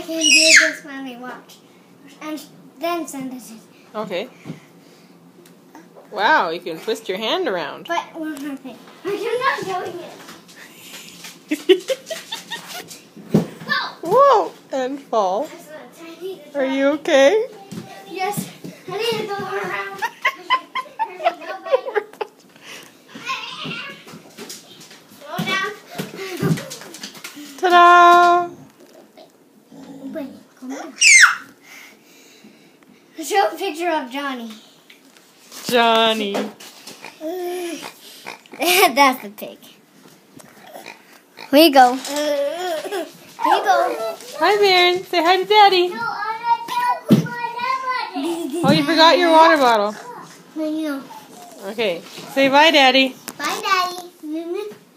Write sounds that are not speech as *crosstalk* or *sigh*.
I can do this when we watch. And then send it in. Okay. Wow, you can twist your hand around. But one more thing. I'm not doing it. *laughs* Whoa! And fall. Are you okay? Yes. I need to go around. *laughs* Slow down. Ta-da! Down. Show a picture of Johnny. Johnny. *laughs* That's the pig. Here you go. Here you go. Hi, Baron. Say hi to Daddy. Oh, you forgot your water bottle. Know. Okay. Say bye, Daddy.